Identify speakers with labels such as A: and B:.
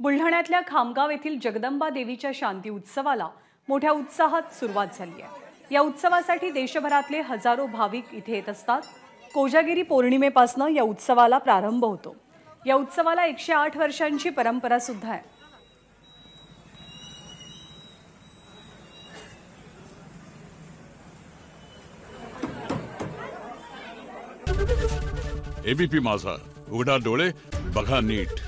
A: बुलढाण्यातल्या खामगाव येथील जगदंबा देवीच्या शांती उत्सवाला मोठ्या उत्साहात सुरुवात झाली आहे. या उत्सवासाठी देशभरातले हजारो भाविक इथे येत असतात. कोजागिरी पौर्णिमेपासनं या उत्सवाला प्रारंभ होतो. या उत्सवाला एकशे आठ वर्षांची परंपरा सुद्धा आहे.
B: एबीपी माझा. उघडा डोळे बघा नीट.